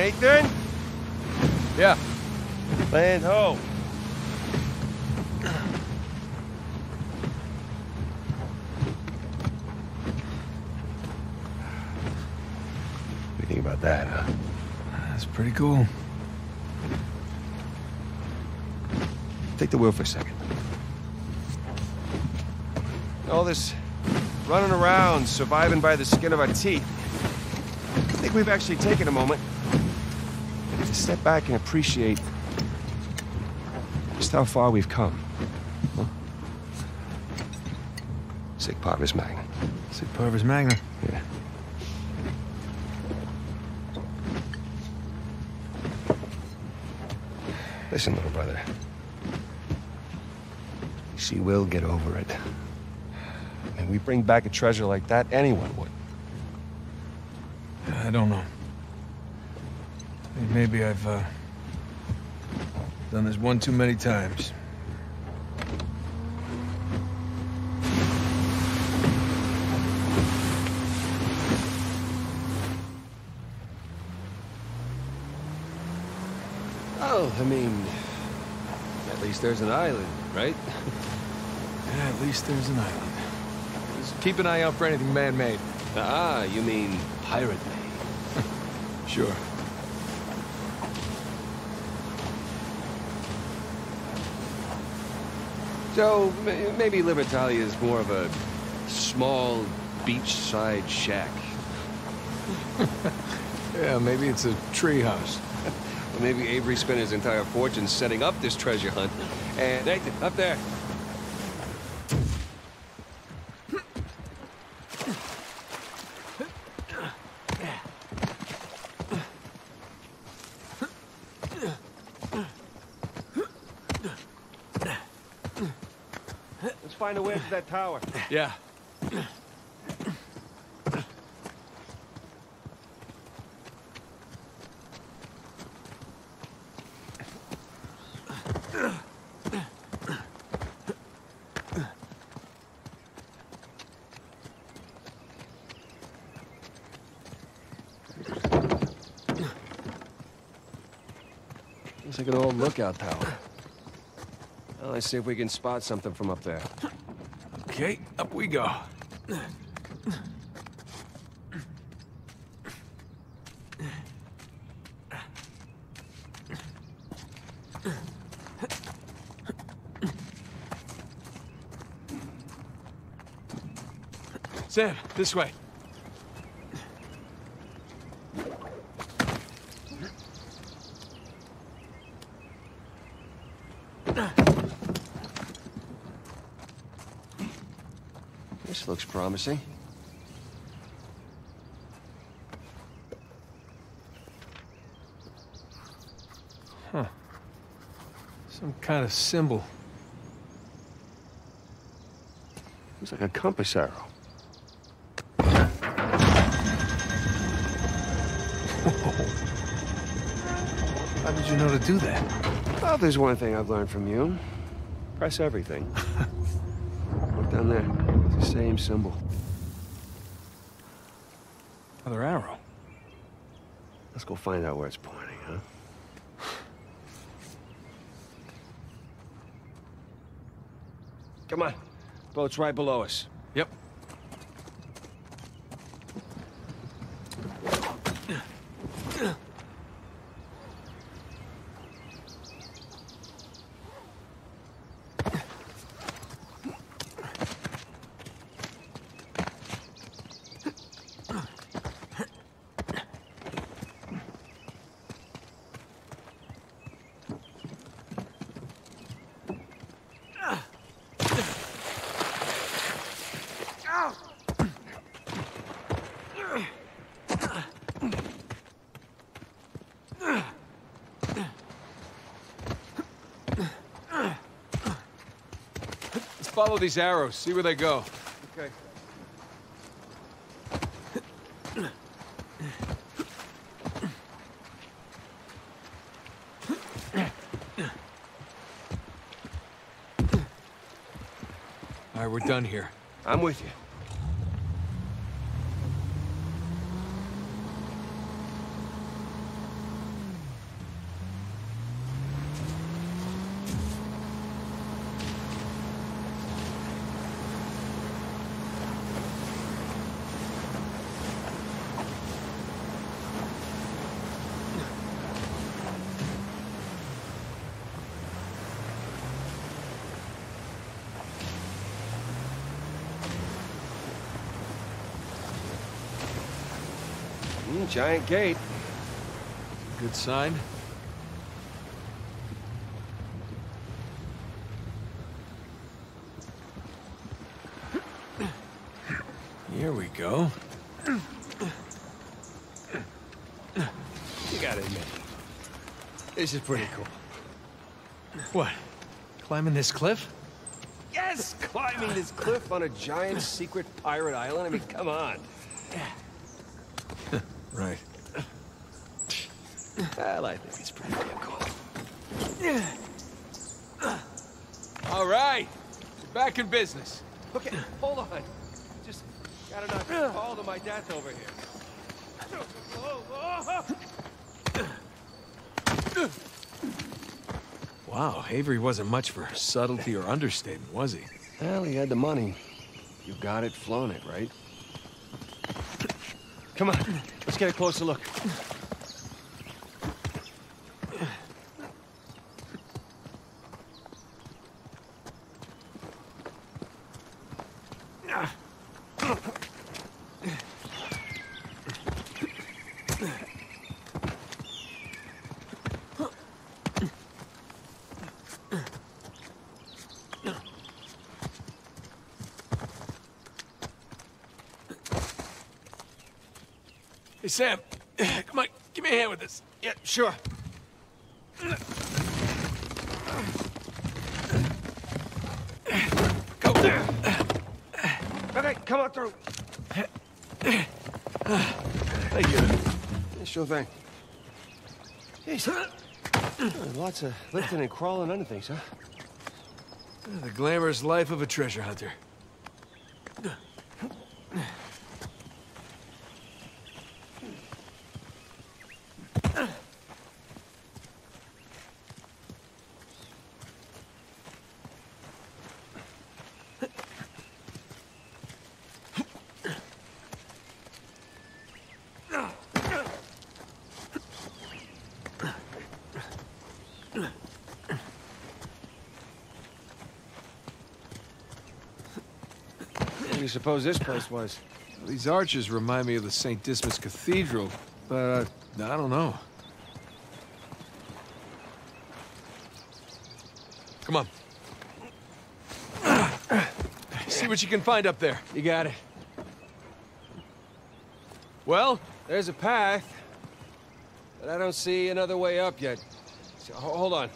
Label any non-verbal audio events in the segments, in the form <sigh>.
Nathan? Yeah. Land ho. What do you think about that, huh? That's pretty cool. Take the wheel for a second. All this running around, surviving by the skin of our teeth. I think we've actually taken a moment to step back and appreciate just how far we've come. Huh? Sic parvis magna. Sic parvis magna. Yeah. Listen, little brother. She will get over it. And we bring back a treasure like that, anyone would. I don't know. Maybe I've uh, done this one too many times. Oh, I mean, at least there's an island, right? Yeah, <laughs> at least there's an island. Just keep an eye out for anything man-made. Ah, you mean pirate made. <laughs> Sure. So, maybe Libertalia is more of a small beachside shack. <laughs> Yeah, maybe it's a treehouse. Or <laughs> maybe Avery spent his entire fortune setting up this treasure hunt. And Nathan, up there. Let's find a way to that tower. Yeah. Looks like an old lookout tower. Well, let's see if we can spot something from up there. Okay, up we go. Sam, this way. This Huh. Some kind of symbol. Looks like a compass arrow. How did you know to do that? Well, there's one thing I've learned from you. Press everything. <laughs> Look down there. It's the same symbol. Another arrow. Let's go find out where it's pointing, huh? Come on. Boat's right below us. Yep. Let's follow these arrows, see where they go. Okay. All right, we're done here. I'm with you. Giant gate. Good sign. Here we go. You gotta admit, this is pretty cool. What? Climbing this cliff? Yes, climbing this cliff on a giant secret pirate island. I mean, come on. Right. Well, I think it's pretty damn cool. All right. We're back in business. Okay, hold on. Just gotta not fall to my death over here. Wow, Avery wasn't much for subtlety or understatement, was he? Well, he had the money. You got it, flown it, right? Come on, let's get a closer look. Hey, Sam. Come on, give me a hand with this. Yeah, sure. Go. Okay, come on through. Thank you. Yeah, sure thing. Jeez. Lots of lifting and crawling under things, huh? The glamorous life of a treasure hunter. What do you suppose this place was? These arches remind me of the St. Dismas Cathedral, but uh, I don't know. Come on. See what you can find up there. You got it. Well, There's a path, but I don't see another way up yet. So, hold on.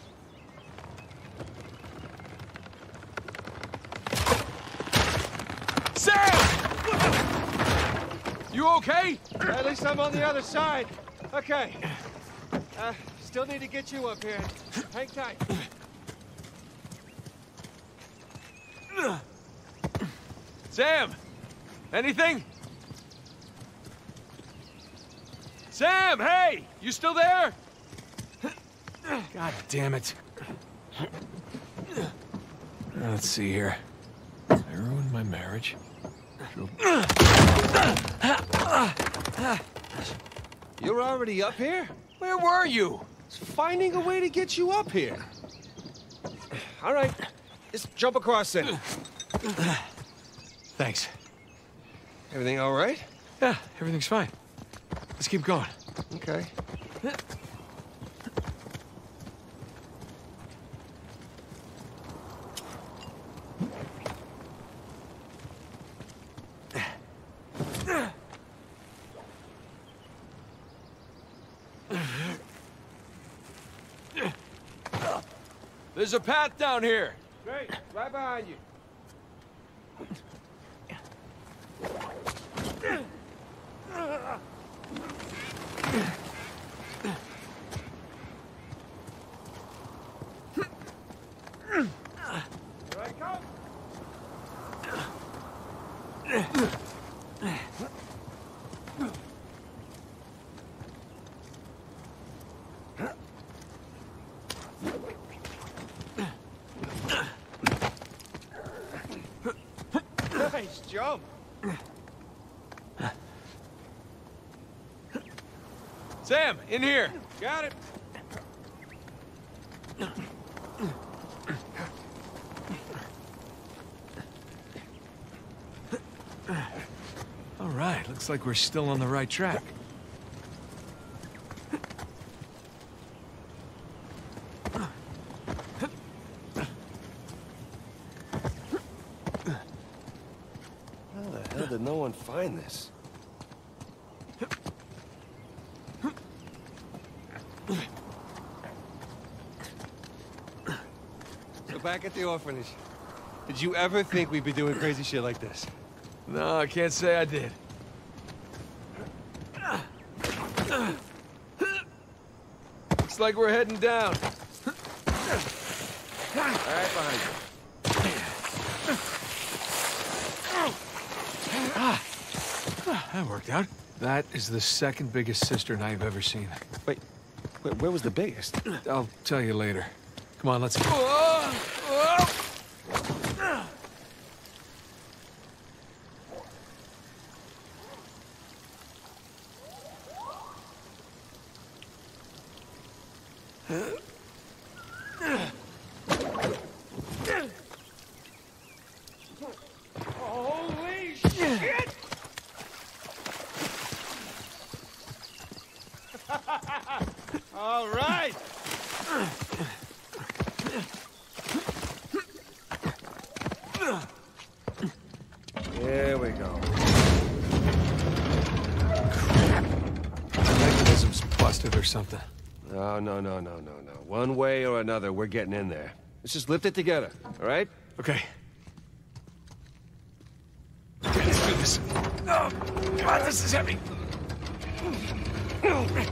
Sam! You okay? At least I'm on the other side. Okay. Uh, still need to get you up here. Hang tight. Sam! Anything? Sam, hey! You still there? God damn it. Let's see here. I ruined my marriage. You're already up here? Where were you? It's Finding a way to get you up here. All right. Just jump across then. Thanks. Everything all right? Yeah, everything's fine. Let's keep going. Okay. There's a path down here. Great. Right behind you. Here I come. Nice jump. Sam, in here. Got it. All right, looks like we're still on the right track. How did no one find this? So back at the orphanage, did you ever think we'd be doing crazy shit like this? No, I can't say I did. Looks like we're heading down. All right, behind you. That worked out. That is the second biggest cistern I've ever seen. Wait, wait, where was the biggest? I'll tell you later. Come on, let's... Holy shit! All right! Here we go. Mechanism's busted or something. No, no, no, no, no, no. One way or another, we're getting in there. Let's just lift it together, all right? Okay. Let's do this. Oh, God, this is heavy.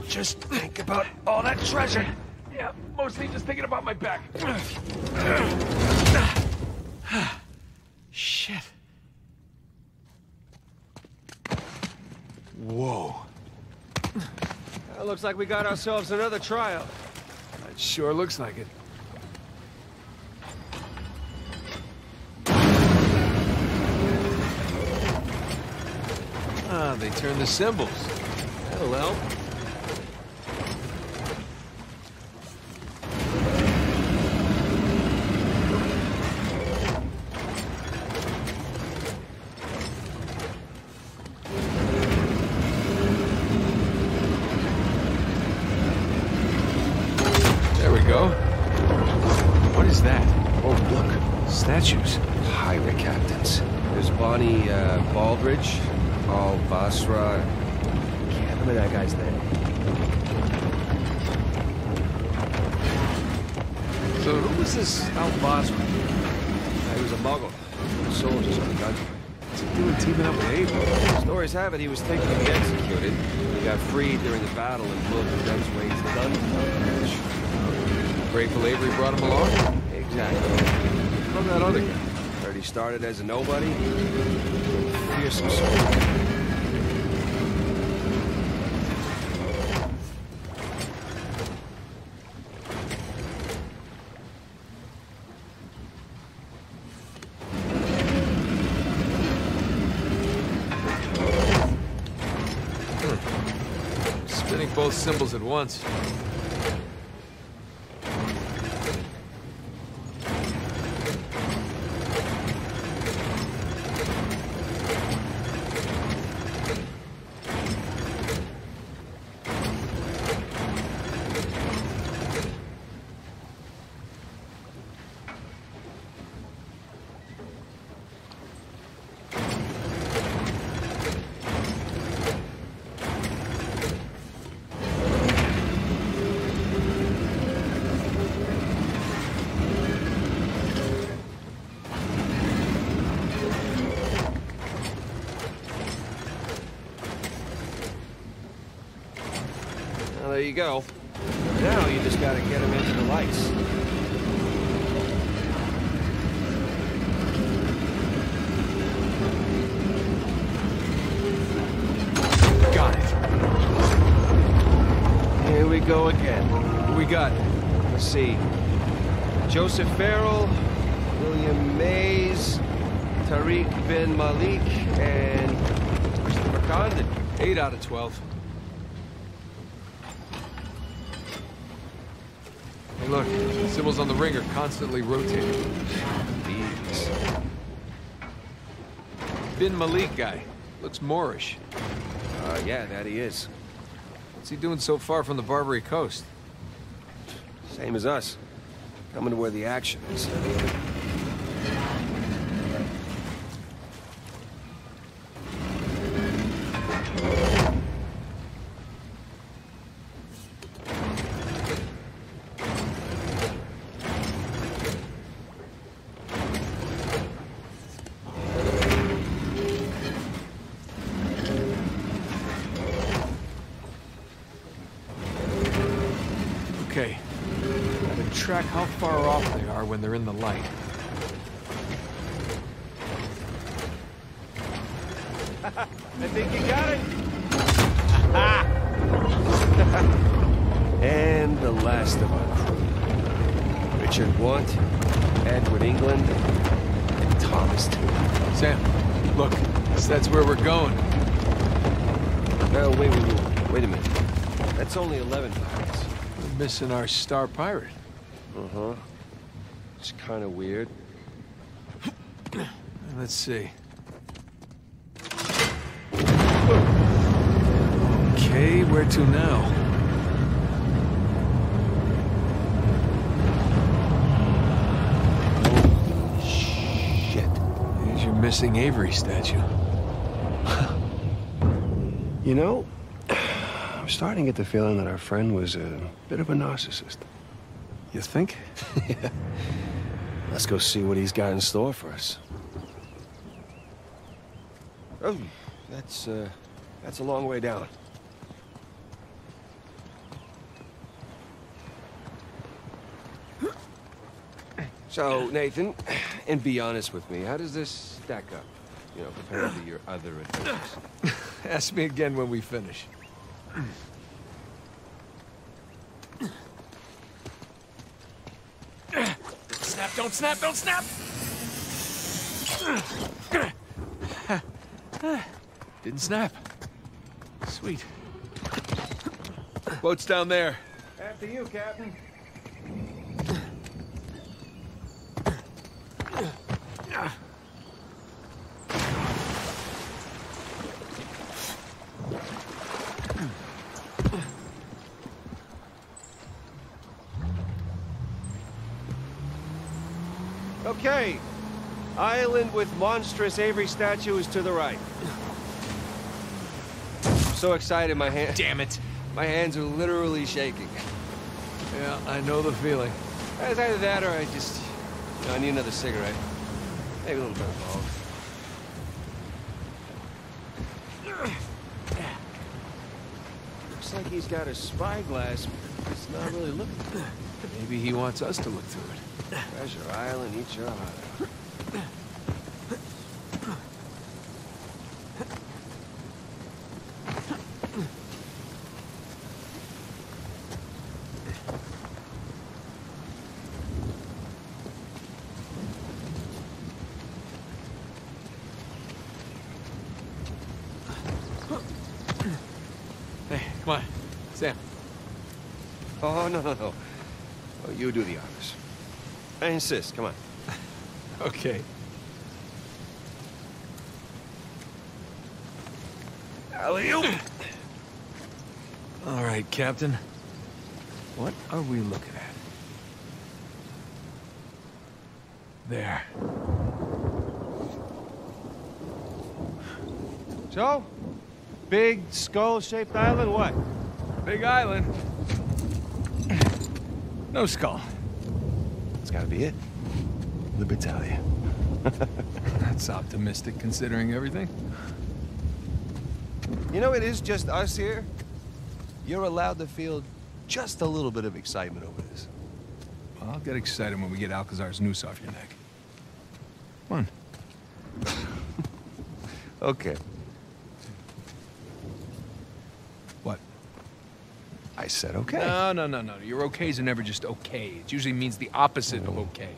Just think about all that treasure. Yeah, mostly just thinking about my back. Shit. Whoa. Well, looks like we got ourselves another trial. That sure looks like it. Ah, they turned the symbols. That'll help. Have it he was taken be executed. He got freed during the battle and blew up the gun's way to the gun. Grateful Avery brought him along? Exactly. About that other guy? Heard he started as a nobody. Fearsome soul. Spinning both symbols at once. go. Now you just gotta get him into the lights. Got it. Here we go again. We got, let's see, Joseph Farrell, William Mayes, Tariq bin Malik, and Christopher Condent. 8 out of 12. Look. the Symbols on the ring are constantly rotating. These. Bin Malik guy. Looks Moorish. Uh, yeah, that he is. What's he doing so far from the Barbary Coast? Same as us. Coming to where the action is. They're in the light. I think you got it. <laughs> and the last of our crew. Richard Want, Edward England, and Thomas Tew. Sam, look, that's where we're going. Wait, wait, wait, wait a minute. That's only 11 pirates. We're missing our star pirate. Uh-huh. It's kind of weird. Let's see. Okay, where to now? Shit. Here's your missing Avery statue. <laughs> You know, I'm starting to get the feeling that our friend was a bit of a narcissist. You think? <laughs> <laughs> yeah. Let's go see what he's got in store for us. Oh, that's, uh, that's a long way down. So, Nathan, and be honest with me, how does this stack up? You know, compared to your other adventures? <laughs> Ask me again when we finish. snap, don't snap, don't snap! Didn't snap. Sweet. Boat's down there. After you, Captain. Okay. Island with monstrous Avery statue is to the right. I'm so excited, my hand... Damn it. My hands are literally shaking. Yeah, I know the feeling. It's either that or I just... You know, I need another cigarette. Maybe a little bit of both. Looks like he's got a spyglass, but it's not really looking. Maybe he wants us to look through it. Treasure Island, eat your heart out. Hey, come on. Sam. Oh, no, no, no. Oh, you do the honors. I insist, come on. <laughs> Okay. Alley-oop! All right, Captain. What are we looking at? There. So? Big skull-shaped island, what? Big island. <clears throat> No skull. It's gotta be it. The Libertalia. <laughs> That's optimistic considering everything. You know, it is just us here. You're allowed to feel just a little bit of excitement over this. Well, I'll get excited when we get Alcazar's noose off your neck. Come on. <laughs> Okay. What? I said okay. No, no, no, no. Your okays are never just okay. It usually means the opposite of okay.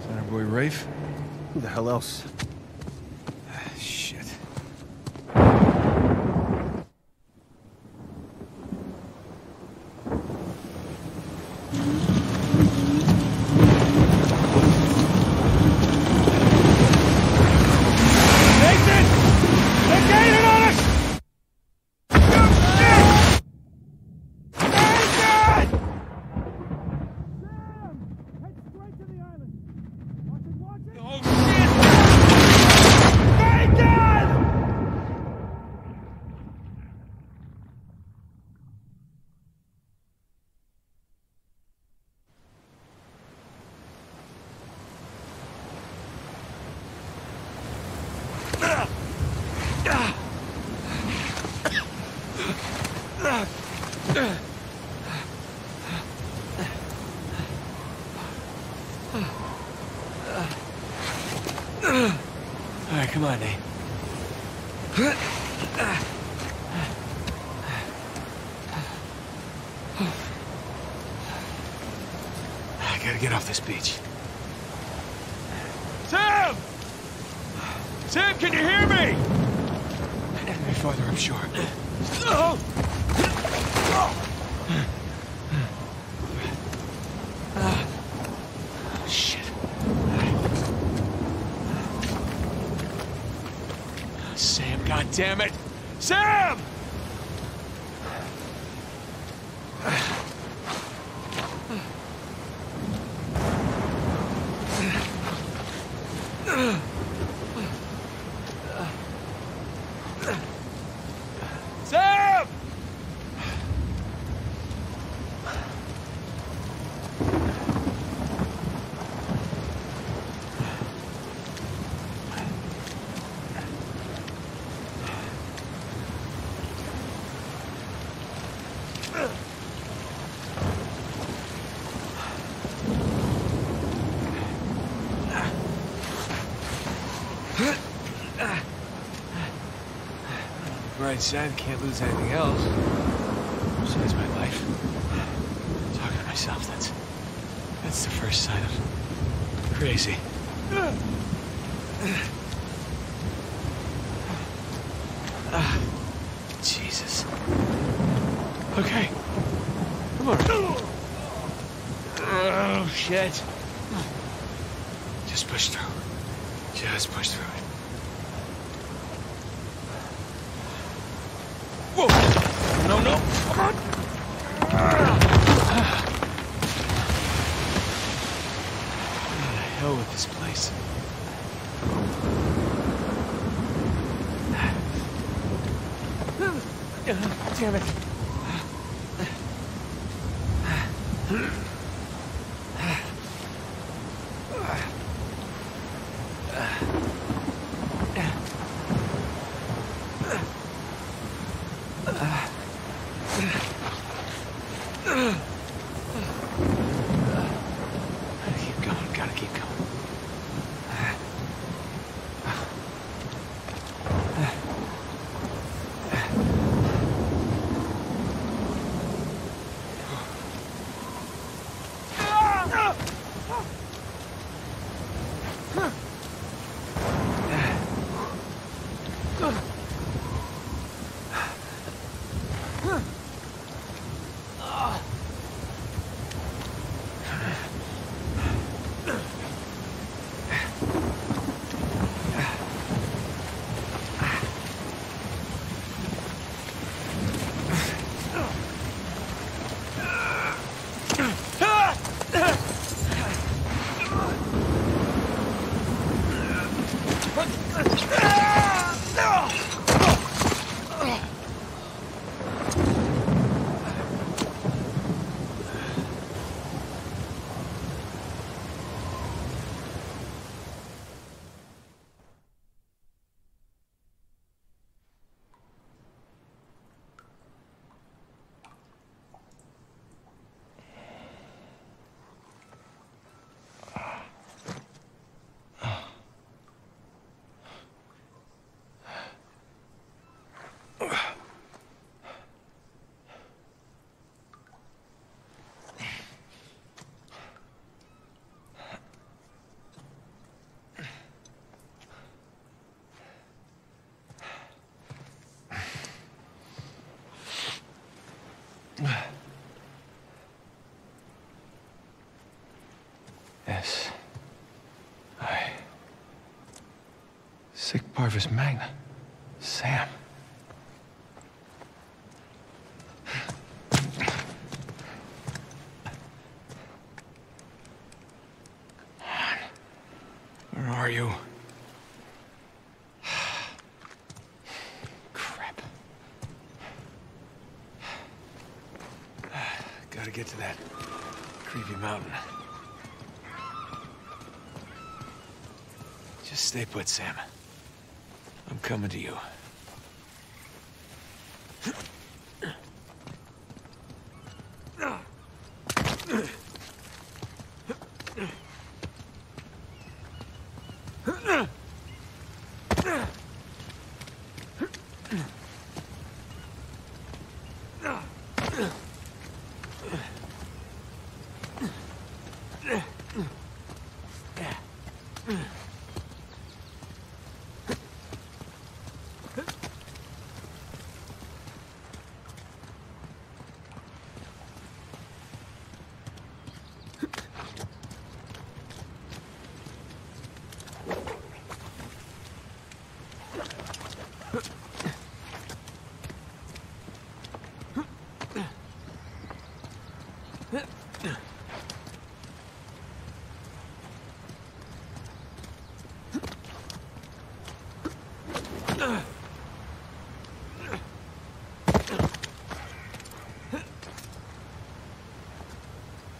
Is that our boy Rafe? Who the hell else? Shit. Nathan! They're gaining on us! Oh, shit! All right, come on, Nate. I gotta get off this beach. Sam! Sam, can you hear me? Any farther, I'm sure. Oh, shit. Sam, God damn it! Sam! Side, can't lose anything else. Besides my life. Talking to myself, that's... That's the first sign of... crazy. Ah, Jesus. Okay. Come on. Oh, shit. Just push through. Just push through it. Whoa! No, no! Come on! What the hell with this place? <sighs> Damn it. Sic Parvis Magna. Sam. Where are you? <sighs> Crap. <sighs> Gotta get to that creepy mountain. Just stay put, Sam. Coming to you.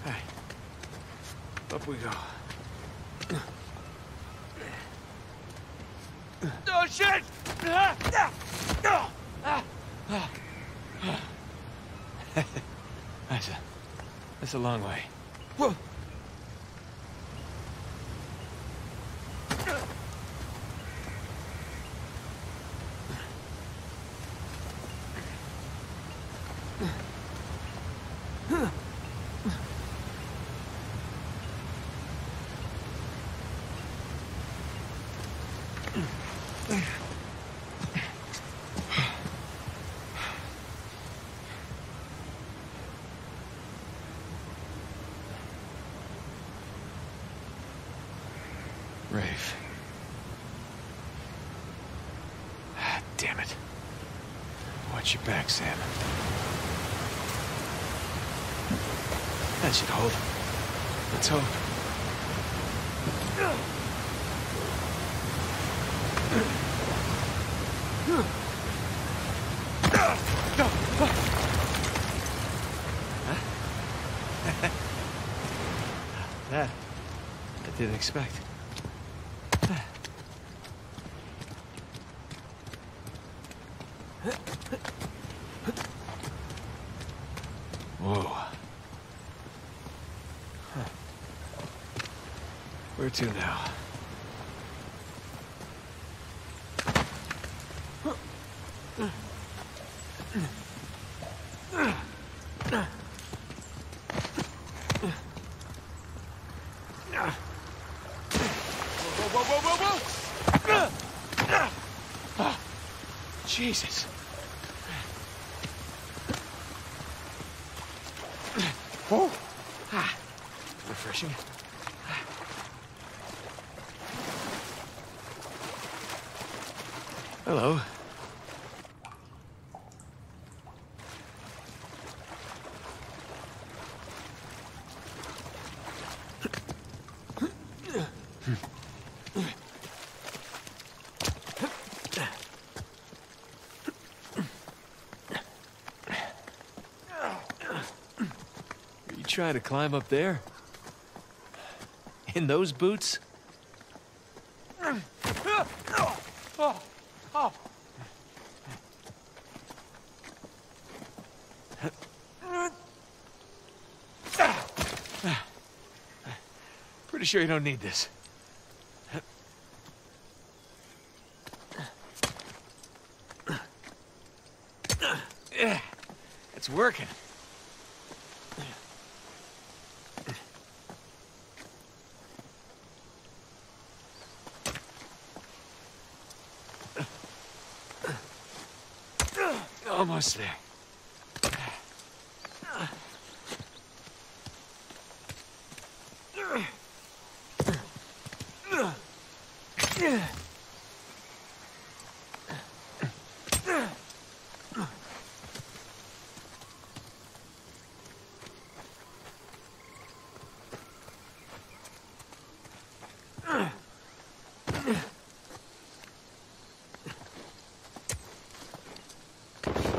Hey. Up we go. Oh, shit! That's a, that's a long way. Rafe. Ah, damn it. Your back, Sam. That should hold. Let's hope. That <laughs> I didn't expect. Whoa. Huh. Where to now? Whoa, whoa, whoa, whoa, whoa! Jesus. Whoa! Ah, refreshing. Hello. Are you trying to climb up there? In those boots? Pretty sure you don't need this. Yeah, it's working. Almost there.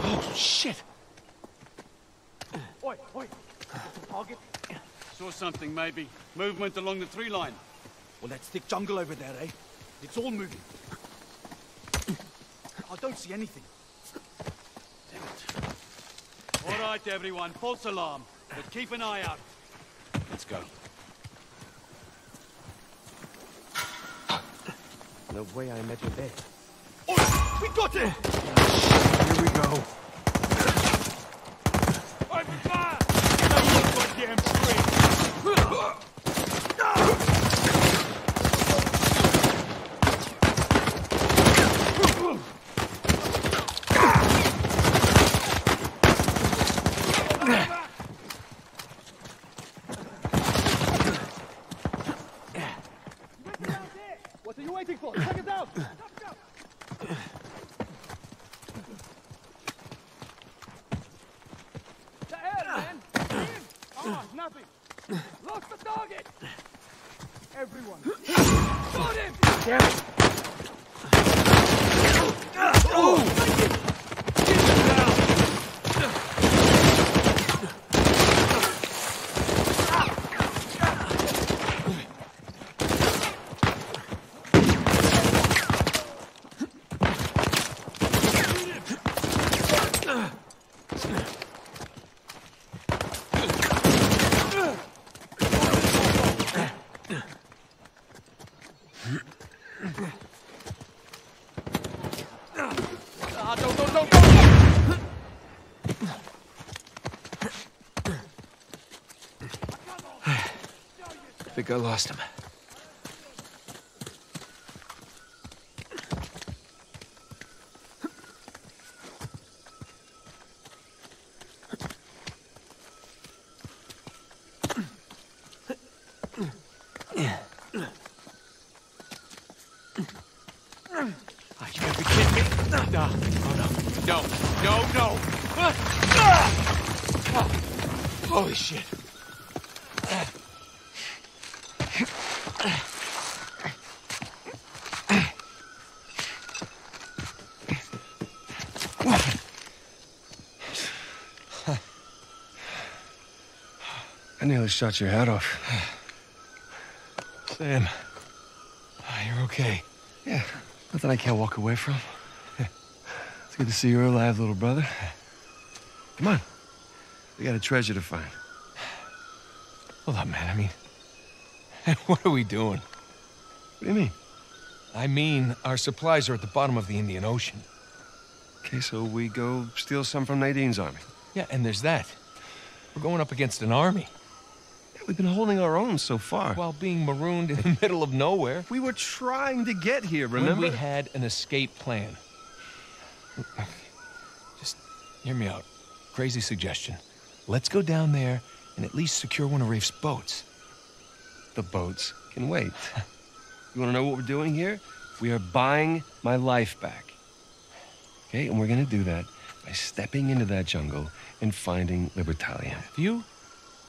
Oh, shit. Oi, oi. Target. Saw something, maybe. Movement along the tree line. Well, that's thick jungle over there, eh? It's all moving. I don't see anything. All right, everyone. False alarm. But keep an eye out. Let's go. No way I met you there. Oi, we got it! Here we go. Goddamn tree! What are you waiting for? Take it down! The hell, man! In! Come on! Nothing. Lost the target. Everyone. Got him. Damn it! Ah, don't, don't, don't, don't! I lost him. Ah, you gotta be kidding me! No, no, no, no, no, no! Ah! Ah! Ah! Holy shit! I nearly shot your head off. <sighs> Sam, ah, you're okay. Yeah, nothing I can't walk away from. <laughs> It's good to see you're alive, little brother. Come on. We got a treasure to find. <sighs> Hold up, man. I mean, <laughs> what are we doing? What do you mean? I mean, our supplies are at the bottom of the Indian Ocean. Okay, so we go steal some from Nadine's army. Yeah, and there's that. We're going up against an army we've been holding our own so far. while being marooned in the <laughs> middle of nowhere. we were trying to get here, When remember? we had an escape plan. Just hear me out. Crazy suggestion. Let's go down there and at least secure one of Rafe's boats. The boats can wait. you want to know what we're doing here? We are buying my life back. Okay, and we're gonna do that by stepping into that jungle and finding Libertalia. Have you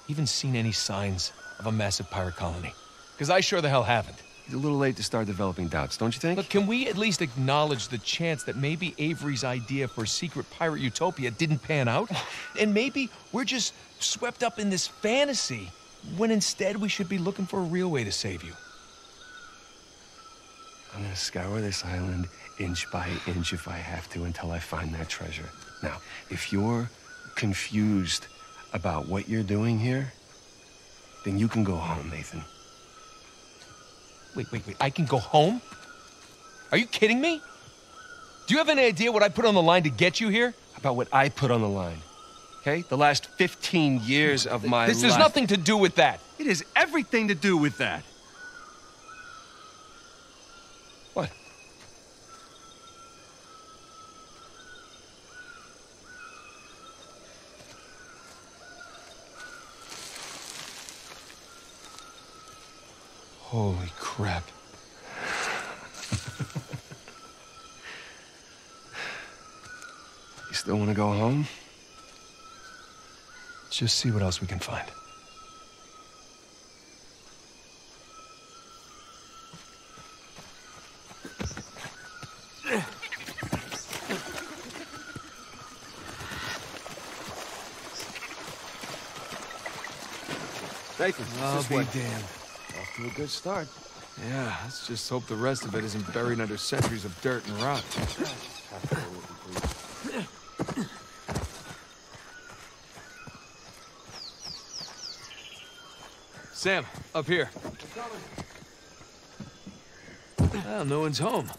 even seen any signs of a massive pirate colony? Because I sure the hell haven't. It's a little late to start developing doubts, don't you think? Look, can we at least acknowledge the chance that maybe Avery's idea for a secret pirate utopia didn't pan out? <sighs> and maybe we're just swept up in this fantasy when instead we should be looking for a real way to save you. I'm gonna scour this island inch by inch if I have to until I find that treasure. Now, if you're confused about what you're doing here, then you can go home, Nathan. Wait, wait, wait. I can go home? Are you kidding me? Do you have any idea what I put on the line to get you here? About what I put on the line. Okay? The last 15 years of my this life. has nothing to do with that. It has everything to do with that. Holy crap. You still want to go home? Let's just see what else we can find. Nathan, I'll this be way. damned. Off to a good start. Yeah, let's just hope the rest of it isn't buried under centuries of dirt and rot. Sam, up here. Well, no one's home.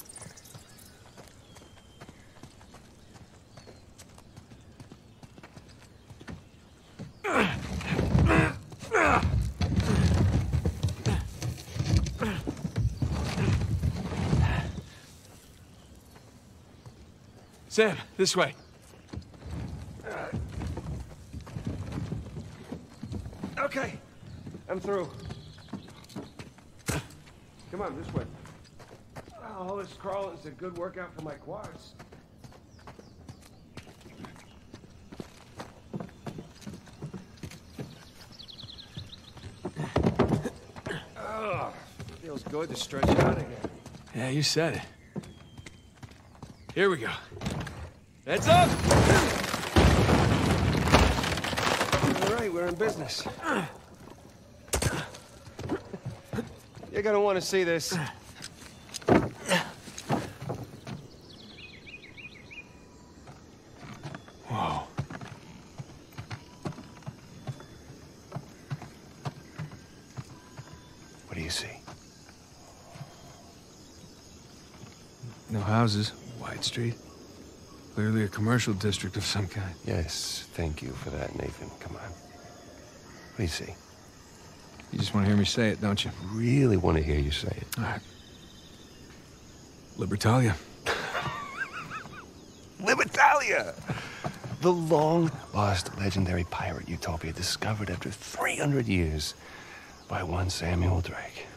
This way. Okay, I'm through. Come on, this way. Oh, all this crawl is a good workout for my quads. Oh, feels good to stretch out again. Yeah, you said it. Here we go. Heads up! All right, we're in business. You're gonna want to see this. Whoa. What do you see? No houses, wide street. Clearly a commercial district of some kind. Yes, thank you for that, Nathan. Come on. What do you see? You just want to hear me say it, don't you? Really want to hear you say it. All right. Libertalia. <laughs> Libertalia! The long-lost legendary pirate utopia discovered after 300 years by one Samuel Drake.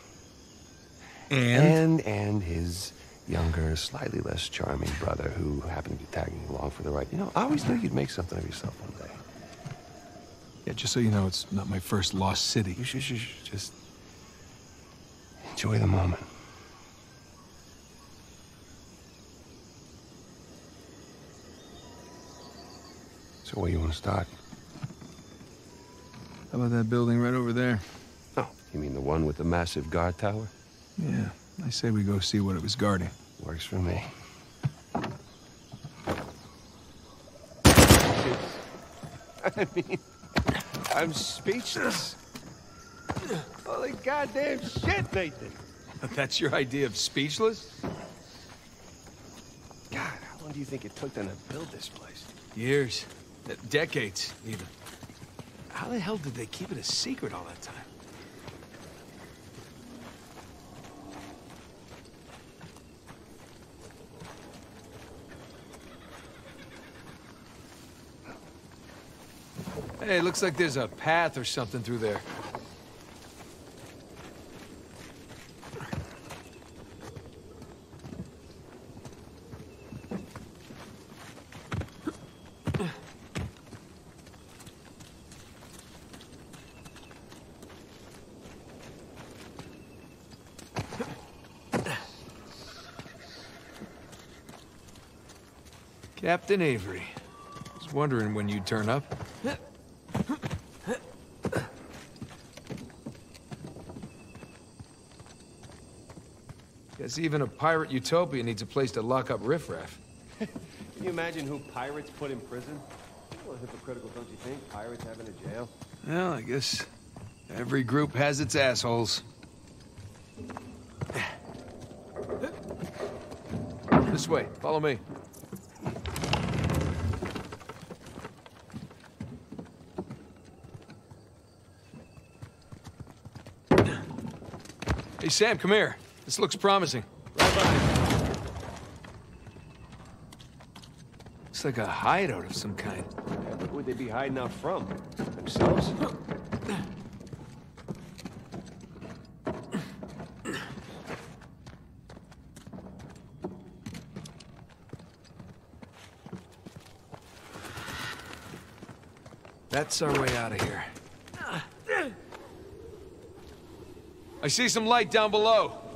And? And, and his younger, slightly less charming brother who happened to be tagging along for the ride. You know, I always knew you'd make something of yourself one day. Yeah, just so you know, it's not my first lost city. You should, should, should just enjoy the moment. So where you want to start? How about that building right over there? Oh, you mean the one with the massive guard tower? Yeah, I say we go see what it was guarding. Works for me. <laughs> I mean, I'm speechless. Holy goddamn shit, Nathan! <laughs> That's your idea of speechless? God, how long do you think it took them to build this place? Years. Decades, even. How the hell did they keep it a secret all that time? Hey, looks like there's a path or something through there. Captain Avery. I Was wondering when you'd turn up. Guess even a pirate utopia needs a place to lock up riffraff. Can you imagine who pirates put in prison? A little hypocritical, don't you think? Pirates having a jail. Well, I guess every group has its assholes. This way, follow me. Hey, Sam, come here. This looks promising. Looks like a hideout of some kind. Who would they be hiding out from? Themselves? That's our way out of here. I see some light down below.